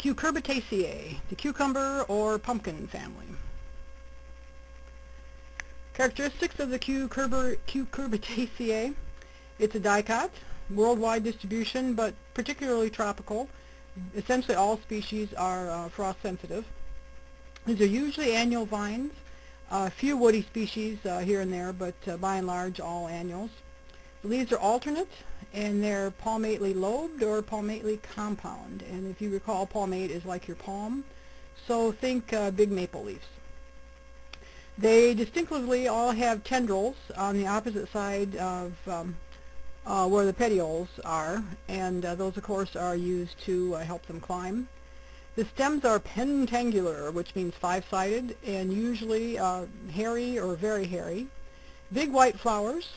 Cucurbitaceae, the cucumber or pumpkin family. Characteristics of the cucurber, Cucurbitaceae. It's a dicot, worldwide distribution, but particularly tropical. Essentially all species are uh, frost sensitive. These are usually annual vines. A uh, few woody species uh, here and there, but uh, by and large all annuals. The leaves are alternate, and they're palmately lobed or palmately compound. And if you recall, palmate is like your palm. So think uh, big maple leaves. They distinctively all have tendrils on the opposite side of um, uh, where the petioles are, and uh, those, of course, are used to uh, help them climb. The stems are pentangular, which means five-sided, and usually uh, hairy or very hairy. Big white flowers,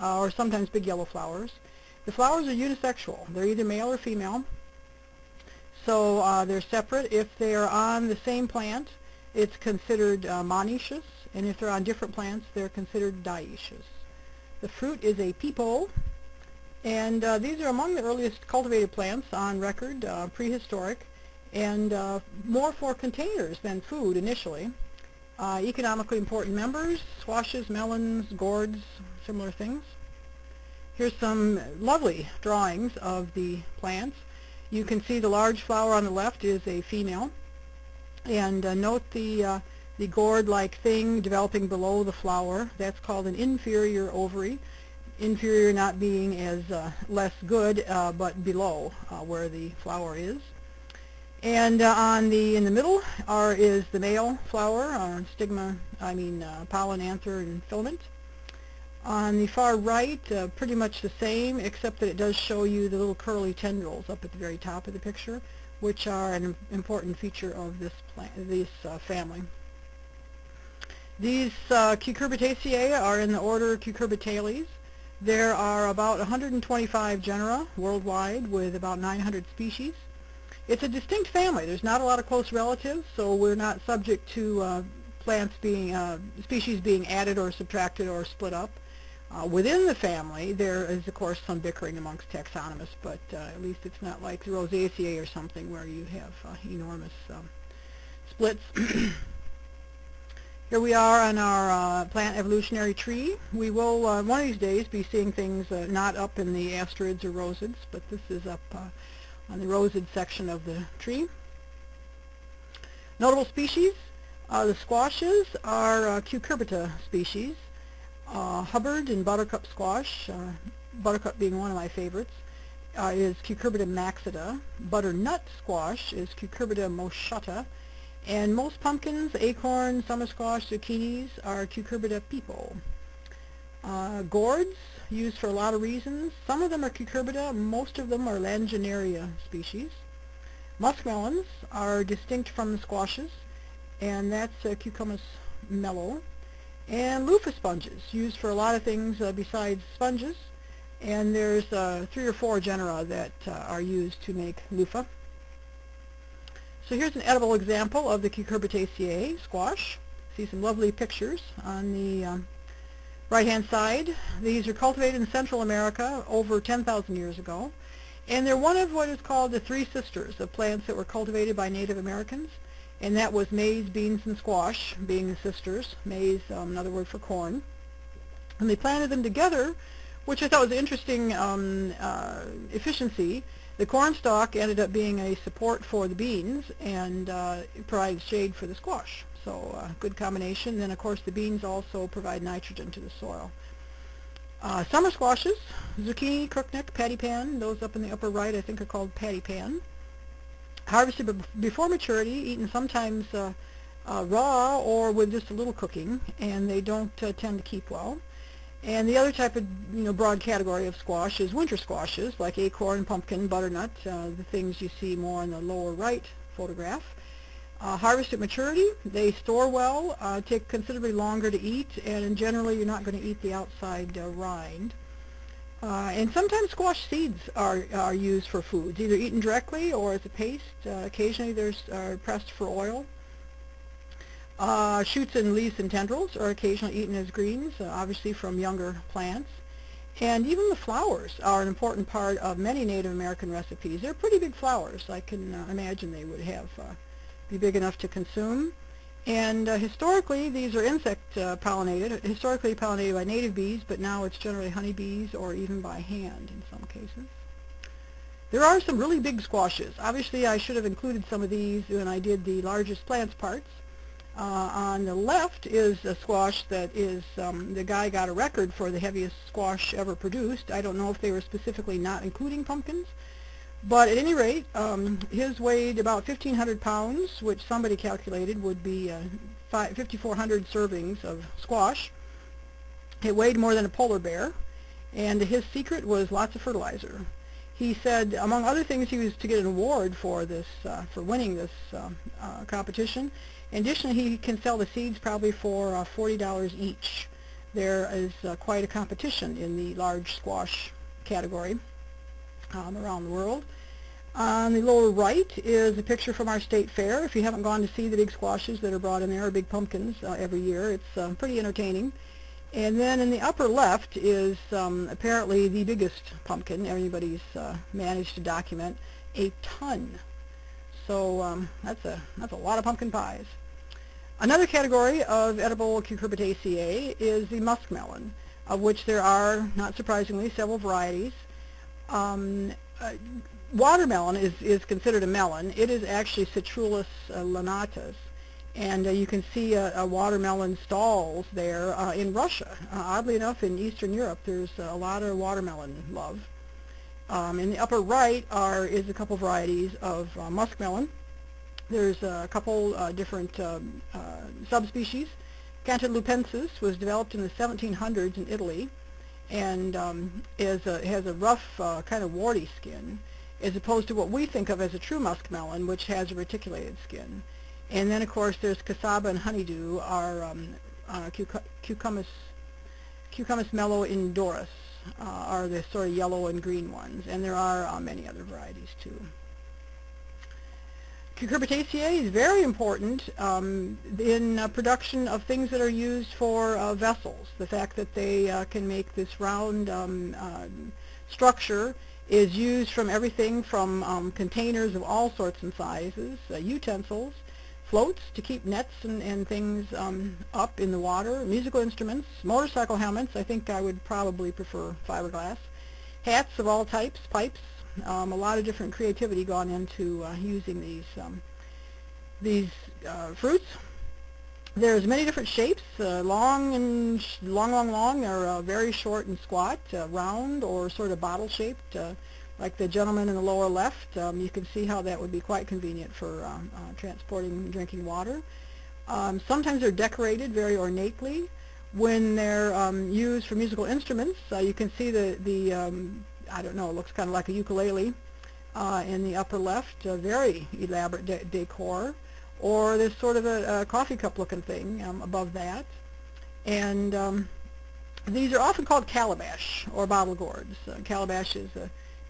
uh, or sometimes big yellow flowers. The flowers are unisexual. They're either male or female. So uh, they're separate. If they're on the same plant, it's considered uh, monoecious, and if they're on different plants, they're considered dioecious. The fruit is a pepo, and uh, these are among the earliest cultivated plants on record, uh, prehistoric, and uh, more for containers than food initially. Uh, economically important members, squashes, melons, gourds, similar things. Here's some lovely drawings of the plants. You can see the large flower on the left is a female. And uh, note the, uh, the gourd-like thing developing below the flower. That's called an inferior ovary. Inferior not being as uh, less good, uh, but below uh, where the flower is. And uh, on the in the middle are is the male flower, stigma, I mean pollen, anther, and filament. On the far right, uh, pretty much the same, except that it does show you the little curly tendrils up at the very top of the picture, which are an important feature of this plant, this uh, family. These uh, Cucurbitaceae are in the order Cucurbitales. There are about 125 genera worldwide with about 900 species. It's a distinct family. There's not a lot of close relatives, so we're not subject to uh, plants being, uh, species being added or subtracted or split up. Uh, within the family, there is, of course, some bickering amongst taxonomists, but uh, at least it's not like the Rosaceae or something where you have uh, enormous um, splits. Here we are on our uh, plant evolutionary tree. We will, uh, one of these days, be seeing things uh, not up in the asterids or rosids, but this is up on the rosid section of the tree. Notable species, the squashes are cucurbita species uh, Hubbard and buttercup squash, uh, buttercup being one of my favorites, uh, is Cucurbita maxima. Butternut squash is Cucurbita moschata. And most pumpkins, acorn, summer squash, zucchinis are Cucurbita pepo. Uh, gourds, used for a lot of reasons. Some of them are Cucurbita, most of them are Lagenaria species. Muskmelons are distinct from the squashes, and that's uh, Cucumis melo and loofah sponges, used for a lot of things uh, besides sponges. And there's uh, three or four genera that uh, are used to make loofah. So here's an edible example of the Cucurbitaceae squash. See some lovely pictures on the um, right-hand side. These are cultivated in Central America over 10,000 years ago. And they're one of what is called the three sisters of plants that were cultivated by Native Americans and that was maize, beans, and squash, being the sisters. Maize, um, another word for corn. And they planted them together, which I thought was an interesting um, uh, efficiency. The corn stalk ended up being a support for the beans and uh, provided shade for the squash. So uh, good combination. Then, of course, the beans also provide nitrogen to the soil. Uh, summer squashes, zucchini, crookneck, patty pan, those up in the upper right I think are called patty pan harvested before maturity, eaten sometimes uh, uh, raw or with just a little cooking, and they don't uh, tend to keep well. And the other type of you know broad category of squash is winter squashes, like acorn, pumpkin, butternut, uh, the things you see more in the lower right photograph. Uh, harvest at maturity, they store well, uh, take considerably longer to eat, and generally you're not going to eat the outside uh, rind. Uh, and sometimes squash seeds are, are used for foods, either eaten directly or as a paste. Uh, occasionally they're uh, pressed for oil. Shoots and leaves and tendrils are occasionally eaten as greens, obviously from younger plants. And even the flowers are an important part of many Native American recipes. They're pretty big flowers. I can imagine they would have be big enough to consume. And uh, historically, these are insect uh, pollinated, historically pollinated by native bees, but now it's generally honeybees or even by hand in some cases. There are some really big squashes. Obviously, I should have included some of these when I did the largest plants parts. Uh, on the left is a squash that is, um, the guy got a record for the heaviest squash ever produced. I don't know if they were specifically not including pumpkins, but at any rate, um, his weighed about 1,500 pounds, which somebody calculated would be uh, 5,400 servings of squash. It weighed more than a polar bear, and his secret was lots of fertilizer. He said, among other things, he was to get an award for this, uh, for winning this uh, uh competition. In addition, he can sell the seeds probably for uh, $40 each. There is uh, quite a competition in the large squash category um, around the world. On the lower right is a picture from our state fair. If you haven't gone to see the big squashes that are brought in there, or big pumpkins uh, every year, it's uh, pretty entertaining. And then in the upper left is um, apparently the biggest pumpkin anybody's uh, managed to document, a ton. So um, that's a that's a lot of pumpkin pies. Another category of edible Cucurbitaceae is the muskmelon, of which there are, not surprisingly, several varieties. Um, uh, watermelon is, is considered a melon. It is actually Citrullus uh, lanatus. And uh, you can see a, watermelon stalls there uh, in Russia. Uh, oddly enough, in Eastern Europe, there's a lot of watermelon love. Um, in the upper right are is a couple varieties of uh, muskmelon. There's a couple different um, subspecies. Cantalupensis was developed in the 1700s in Italy and um, is a, has a rough, uh, kind of warty skin, as opposed to what we think of as a true muskmelon, which has a reticulated skin. And then, of course, there's casaba and honeydew, are um, uh, cucumis, cucumis melo-inodorus, uh, are the sort of yellow and green ones, and there are uh, many other varieties too. Cucurbitaceae is very important um, in uh, production of things that are used for uh, vessels. The fact that they uh, can make this round um, uh, structure is used from everything from um, containers of all sorts and sizes, uh, utensils, floats to keep nets and, and things um, up in the water, musical instruments, motorcycle helmets, I think I would probably prefer fiberglass, hats of all types, pipes, um, a lot of different creativity gone into uh, using these um, these uh, fruits. There's many different shapes, uh, long and long, long, long, or uh, very short and squat, uh, round or sort of bottle-shaped, uh, like the gentleman in the lower left. Um, you can see how that would be quite convenient for um, transporting drinking water. Um, sometimes they're decorated very ornately. When they're um, used for musical instruments, you can see the, the I don't know, it looks kind of like a ukulele uh, in the upper left, a very elaborate de decor, or there's sort of a, a coffee cup looking thing um, above that. And um, these are often called calabash or bottle gourds. Uh, calabash is, uh,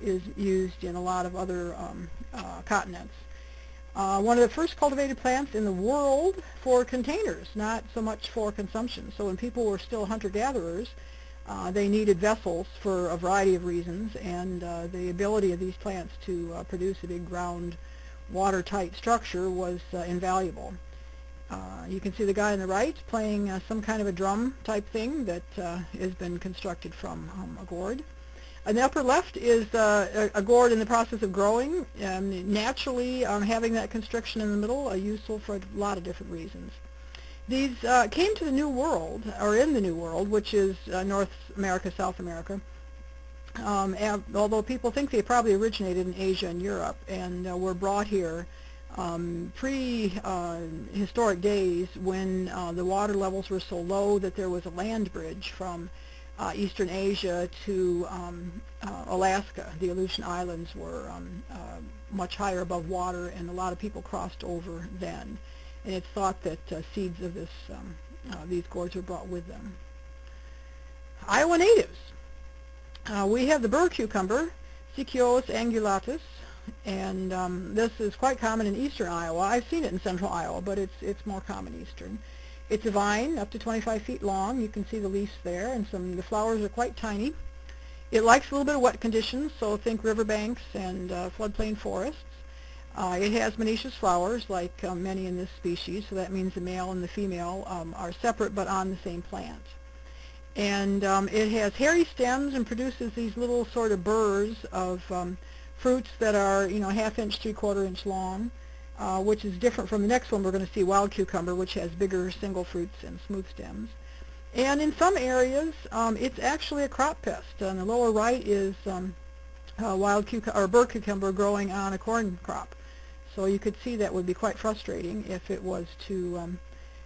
is used in a lot of other um, uh, continents. Uh, one of the first cultivated plants in the world for containers, not so much for consumption. So when people were still hunter-gatherers, uh, they needed vessels for a variety of reasons, and uh, the ability of these plants to uh, produce a big round watertight structure was uh, invaluable. Uh, you can see the guy on the right playing uh, some kind of a drum type thing that has been constructed from um, a gourd. On the upper left is a, a, gourd in the process of growing. Um, naturally, um, having that constriction in the middle are useful for a lot of different reasons. These uh, came to the New World, or in the New World, which is uh, North America, South America. Um, although people think they probably originated in Asia and Europe and uh, were brought here um, pre-historic days when uh, the water levels were so low that there was a land bridge from uh, Eastern Asia to um, uh, Alaska. The Aleutian Islands were um, much higher above water and a lot of people crossed over then and it's thought that uh, seeds of this um, uh, these gourds were brought with them. Iowa natives. Uh, we have the burr cucumber, Sicyos angulatus, and um, this is quite common in eastern Iowa. I've seen it in central Iowa, but it's it's more common eastern. It's a vine up to 25 feet long. You can see the leaves there, and some the flowers are quite tiny. It likes a little bit of wet conditions, so think riverbanks and uh, floodplain forests. Uh, it has monoecious flowers, like uh, many in this species, so that means the male and the female um, are separate but on the same plant. And um, it has hairy stems and produces these little sort of burrs of um, fruits that are, you know, half inch, three quarter inch long, uh, which is different from the next one we're going to see, wild cucumber, which has bigger single fruits and smooth stems. And in some areas, um, it's actually a crop pest. On the lower right is um, wild cucumber or burr cucumber growing on a corn crop. So you could see that would be quite frustrating if it was to um,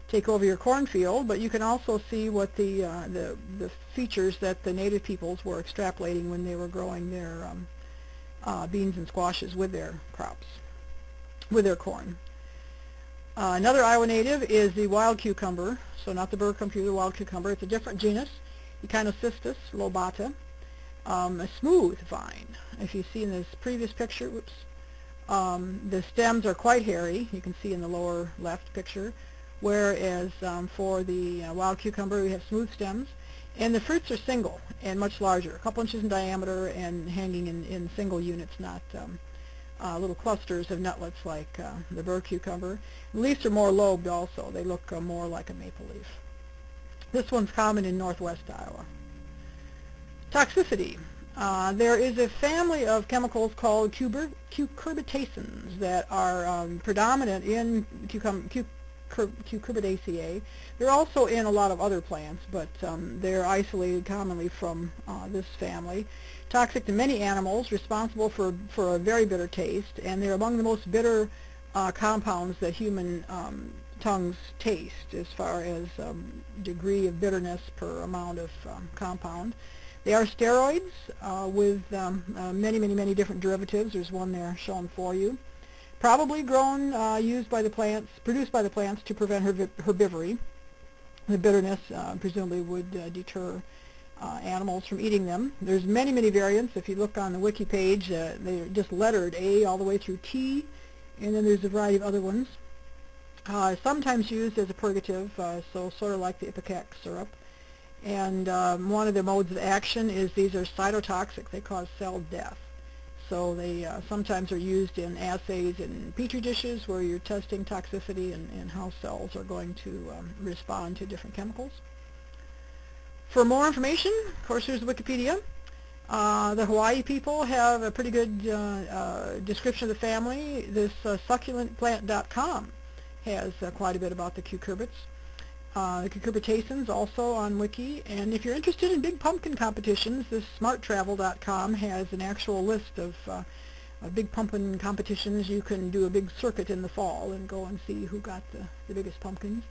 take over your cornfield, but you can also see what the, uh, the, the features that the native peoples were extrapolating when they were growing their um, uh, beans and squashes with their crops, with their corn. Uh, another Iowa native is the wild cucumber, so not the burr cucumber, the wild cucumber. It's a different genus, Echinocystis lobata, um, a smooth vine. If you see in this previous picture, whoops, um, the stems are quite hairy, you can see in the lower left picture, whereas um, for the uh, wild cucumber we have smooth stems. And the fruits are single and much larger, a couple inches in diameter and hanging in, in single units, not um, uh, little clusters of nutlets like uh, the burr cucumber. The leaves are more lobed also. They look uh, more like a maple leaf. This one's common in northwest Iowa. Toxicity. Uh, there is a family of chemicals called cucurbitacins that are um, predominant in cucum cucurbitaceae. They're also in a lot of other plants, but um, they're isolated commonly from uh, this family. Toxic to many animals, responsible for, for a very bitter taste, and they're among the most bitter uh, compounds that human um, tongues taste as far as um, degree of bitterness per amount of um, compound. They are steroids uh, with um, uh, many, many, many different derivatives. There's one there shown for you. Probably grown, uh, used by the plants, produced by the plants to prevent herb herbivory. The bitterness uh, presumably would uh, deter uh, animals from eating them. There's many, many variants. If you look on the wiki page, they're just lettered A all the way through T, and then there's a variety of other ones. sometimes used as a purgative, so sort of like the ipecac syrup. And um, one of the modes of action is these are cytotoxic. They cause cell death. So they uh, sometimes are used in assays in petri dishes where you're testing toxicity and, and how cells are going to um, respond to different chemicals. For more information, of course, here's Wikipedia. Uh, the Hawaii people have a pretty good uh, uh description of the family. This uh, succulentplant.com has uh, quite a bit about the cucurbits uh, the cucurbitacins also on Wiki. And if you're interested in big pumpkin competitions, this smarttravel.com has an actual list of uh, big pumpkin competitions. You can do a big circuit in the fall and go and see who got the, the biggest pumpkins.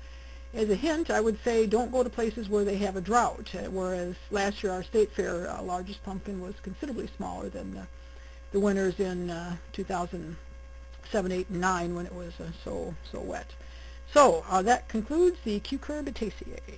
As a hint, I would say don't go to places where they have a drought, uh, whereas last year our state fair uh, largest pumpkin was considerably smaller than the, the winners in uh, 2007, 8, and 9 when it was uh, so, so wet. So uh, that concludes the Cucurbitaceae.